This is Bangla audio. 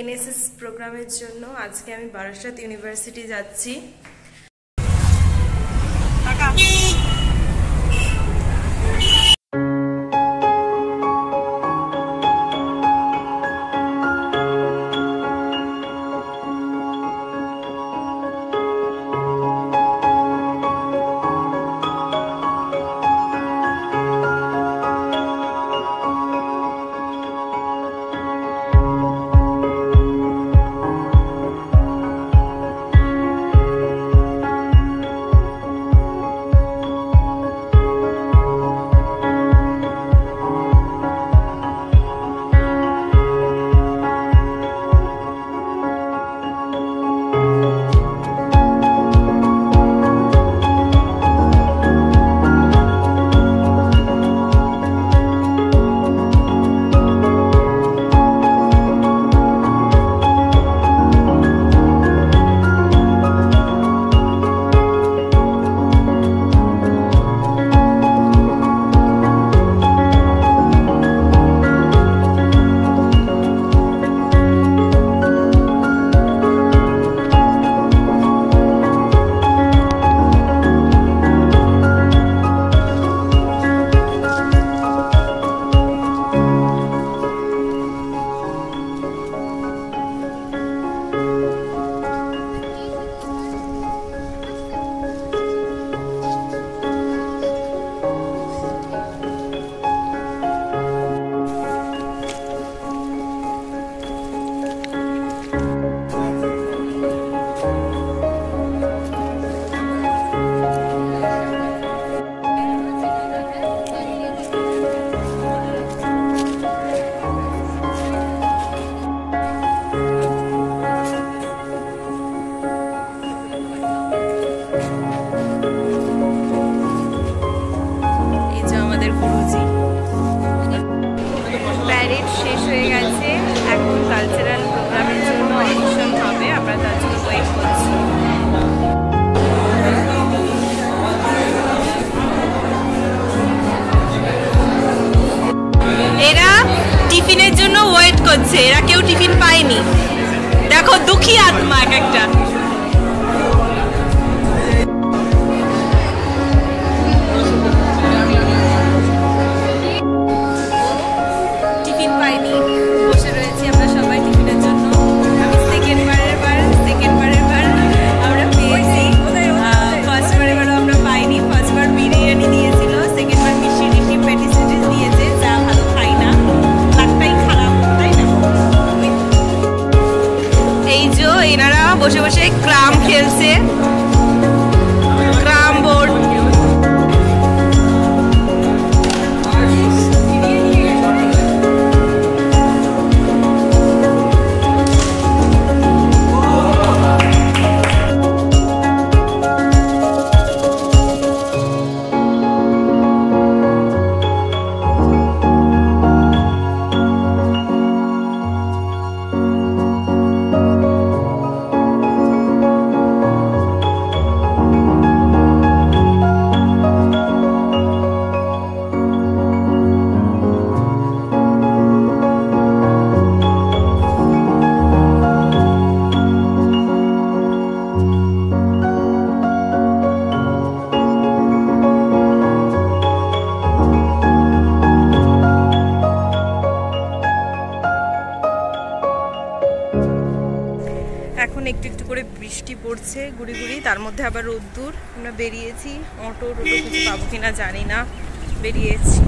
এনএসএস প্রোগ্রামের জন্য আজকে আমি বারাসাত ইউনিভার্সিটি যাচ্ছি। শেষ হয়ে গেছে। এখন কালচারাল প্রোগ্রামের জন্য অডিশন হবে। আমরা তার জন্য ওয়েট করছি। এরা টিফিনের জন্য ওয়েট করছে। এরা কেউ টিফিন পায়নি। দেখো দুঃখী আত্মা এক একটা। বসে বসে ক্রাম খেলছে। একটু একটু করে বৃষ্টি পড়ছে, গুড়ি গুড়ি। তার মধ্যে আবার রোদ্দুর। আমরা বেরিয়েছি। অটো টোটো কিছু পাবো কিনা জানি না। বেরিয়েছি।